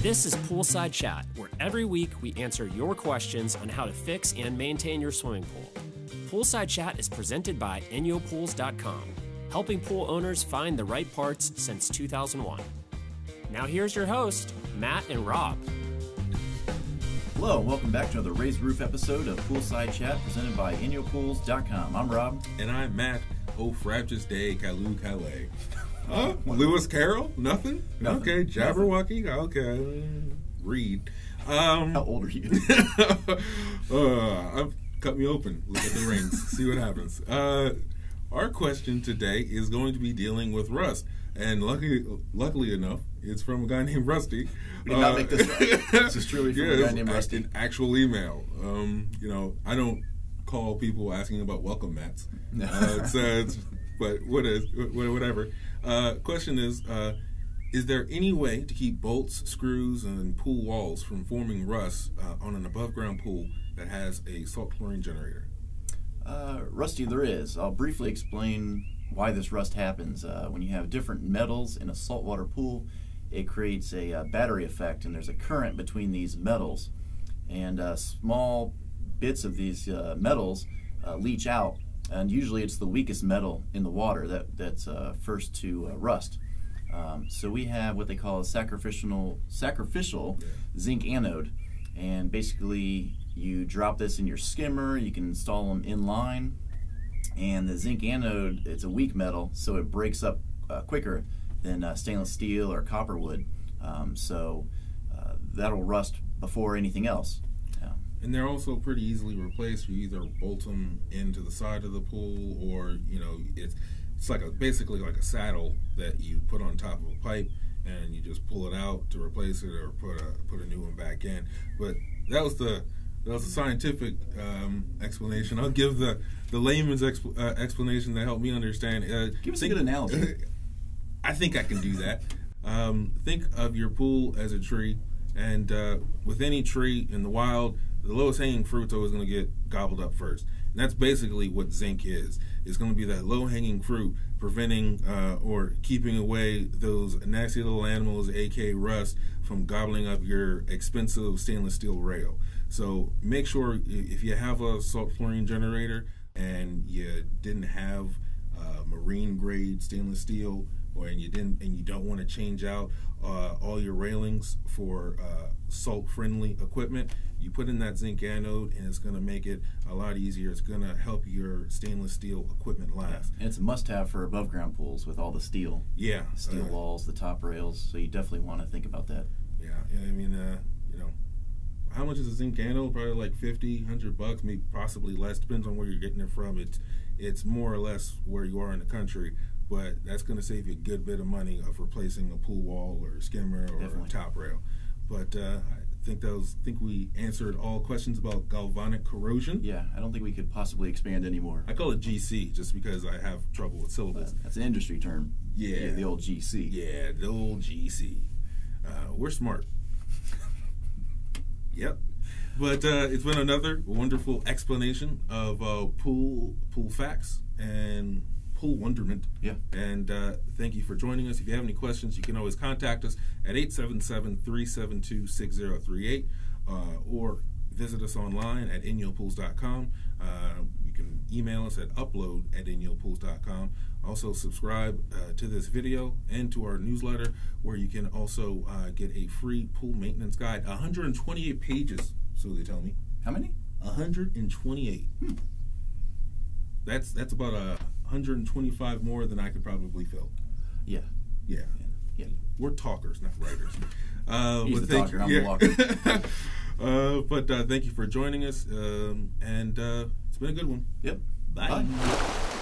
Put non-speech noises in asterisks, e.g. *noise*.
This is Poolside Chat, where every week we answer your questions on how to fix and maintain your swimming pool. Poolside Chat is presented by InyoPools.com, helping pool owners find the right parts since 2001. Now here's your host, Matt and Rob. Hello, and welcome back to another Raised Roof episode of Poolside Chat presented by InyoPools.com. I'm Rob. And I'm Matt. Oh, frabjous day, Callooh Callay. *laughs* Huh? Lewis Carroll? Nothing? Nothing. Okay. Jabberwocky? Okay. Read. Um, How old are you? *laughs* uh, I've cut me open. Look at the rings. *laughs* See what happens. Uh, our question today is going to be dealing with rust. And lucky, luckily enough, it's from a guy named Rusty. We did not make this. This is truly from a *laughs* guy named Rusty. An actual email. Um, you know, I don't call people asking about welcome mats. No. Uh, it's, uh, it's, but what is wh- whatever. Uh, question is: uh, Is there any way to keep bolts, screws, and pool walls from forming rust uh, on an above-ground pool that has a salt chlorine generator? Uh, Rusty, there is. I'll briefly explain why this rust happens. Uh, when you have different metals in a saltwater pool, it creates a uh, battery effect, and there's a current between these metals. And small bits of these metals leach out, and usually it's the weakest metal in the water that, that's uh, first to uh, rust. Um, so we have what they call a sacrificial sacrificial zinc anode, and basically you drop this in your skimmer. You can install them in line, and the zinc anode it's a weak metal, so it breaks up uh, quicker than uh, stainless steel or copper would. Um, so uh, that'll rust before anything else. Yeah. And they're also pretty easily replaced. You either bolt them into the side of the pool, or you know, it's it's like a basically like a saddle that you put on top of a pipe, and you just pull it out to replace it, or put a put a new one back in. But that was the that was the scientific um, explanation. I'll give the the layman's exp- uh, explanation that helped me understand. Uh, Give us a good analogy. *laughs* I think I can do that. Um, think of your pool as a tree, and uh, with any tree in the wild, the lowest hanging fruit's always going to get gobbled up first. And that's basically what zinc is. It's going to be that low hanging fruit, preventing uh, or keeping away those nasty little animals, aka rust, from gobbling up your expensive stainless steel rail. So make sure if you have a salt chlorine generator and you didn't have uh, marine grade stainless steel, or and you didn't and you don't want to change out uh, all your railings for uh, salt friendly equipment, you put in that zinc anode, and it's going to make it a lot easier. It's going to help your stainless steel equipment last. And it's a must-have for above-ground pools with all the steel, Yeah, steel uh, walls, the top rails. So you definitely want to think about that. Yeah, yeah, I mean, uh, you know, how much is a zinc anode? Probably like 50, 100 bucks, maybe possibly less. Depends on where you're getting it from. It's it's more or less where you are in the country, but that's going to save you a good bit of money of replacing a pool wall or a skimmer or Definitely. a top rail. But uh, I think that was, think we answered all questions about galvanic corrosion. Yeah, I don't think we could possibly expand anymore. I call it GC just because I have trouble with syllables. That's an industry term. Yeah. the old GC. Yeah, the old GC. Uh, we're smart. *laughs* yep. But uh, it's been another wonderful explanation of uh, pool pool facts and pool wonderment. Yeah. And uh, thank you for joining us. If you have any questions, you can always contact us at 877-372-6038 uh, or visit us online at inyopools.com. Uh, you can email us at upload at inyopools.com. Also, subscribe uh, to this video and to our newsletter where you can also uh, get a free pool maintenance guide. 128 pages, so they tell me. How many? 128. That's that's about a 125 more than I could probably fill. Yeah. Yeah. Yeah. We're talkers, not writers. *laughs* Uh, He's but the thank talker, you- I'm the walker. *laughs* uh, but uh, thank you for joining us, um, and uh, it's been a good one. Yep. Bye. Bye.